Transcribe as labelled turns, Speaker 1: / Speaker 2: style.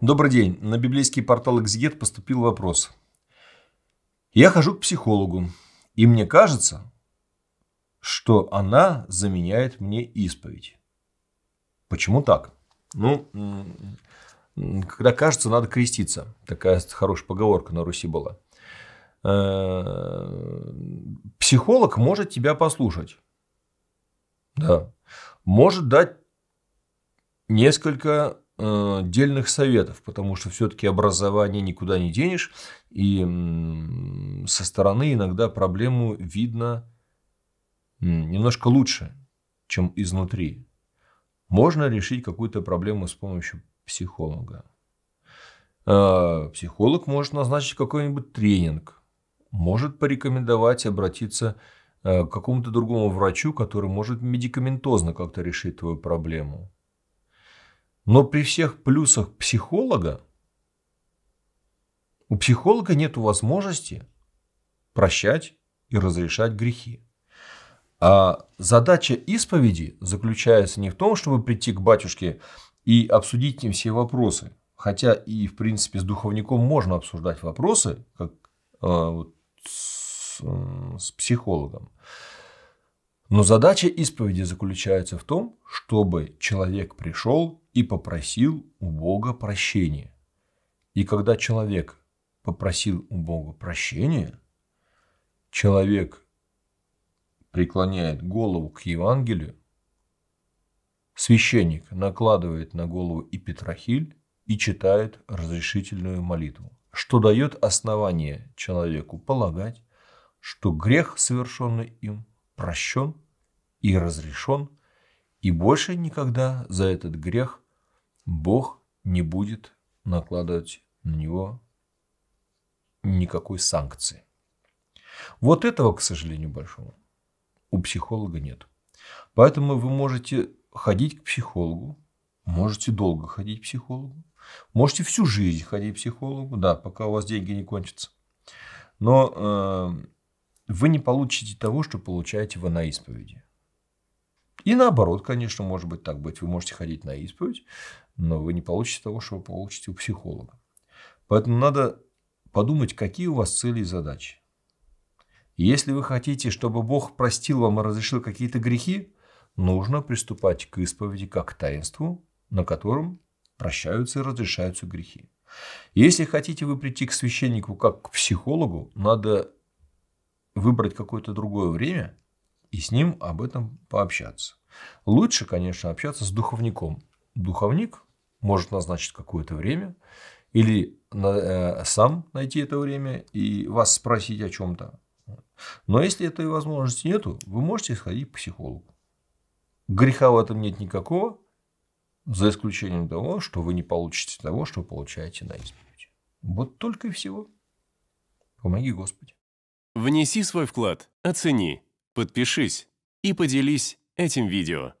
Speaker 1: Добрый день. На библейский портал «Экзегет» поступил вопрос. Я хожу к психологу, и мне кажется, что она заменяет мне исповедь. Почему так? Ну, когда кажется, надо креститься. Такая хорошая поговорка на Руси была. Э, психолог может тебя послушать. Да. Может дать несколько дельных советов, потому что все-таки образование никуда не денешь, и со стороны иногда проблему видно немножко лучше, чем изнутри. Можно решить какую-то проблему с помощью психолога. Э, психолог может назначить какой-нибудь тренинг, может порекомендовать обратиться э, к какому-то другому врачу, который может медикаментозно как-то решить твою проблему. Но при всех плюсах психолога у психолога нет возможности прощать и разрешать грехи. А задача исповеди заключается не в том, чтобы прийти к батюшке и обсудить с ним все вопросы. Хотя и, в принципе, с духовником можно обсуждать вопросы, как э, с, с психологом. Но задача исповеди заключается в том, чтобы человек пришел и попросил у Бога прощения. И когда человек попросил у Бога прощения, человек преклоняет голову к Евангелию, священник накладывает на голову и Петрохиль и читает разрешительную молитву, что дает основание человеку полагать, что грех, совершенный им, прощен и разрешен, и больше никогда за этот грех Бог не будет накладывать на него никакой санкции. Вот этого, к сожалению, большого у психолога нет. Поэтому вы можете ходить к психологу, можете долго ходить к психологу, можете всю жизнь ходить к психологу, да, пока у вас деньги не кончатся. Но э, вы не получите того, что получаете вы на исповеди. И наоборот, конечно, может быть так быть. Вы можете ходить на исповедь, но вы не получите того, что вы получите у психолога. Поэтому надо подумать, какие у вас цели и задачи. Если вы хотите, чтобы Бог простил вам и разрешил какие-то грехи, нужно приступать к исповеди как к таинству, на котором прощаются и разрешаются грехи. Если хотите вы прийти к священнику как к психологу, надо выбрать какое-то другое время и с ним об этом пообщаться. Лучше, конечно, общаться с духовником. Духовник может назначить какое-то время или э, сам найти это время и вас спросить о чем-то. Но если этой возможности нету, вы можете сходить к психологу. Греха в этом нет никакого, за исключением того, что вы не получите того, что вы получаете на исповеди. Вот только и всего. Помоги Господи.
Speaker 2: Внеси свой вклад, оцени, подпишись и поделись этим видео.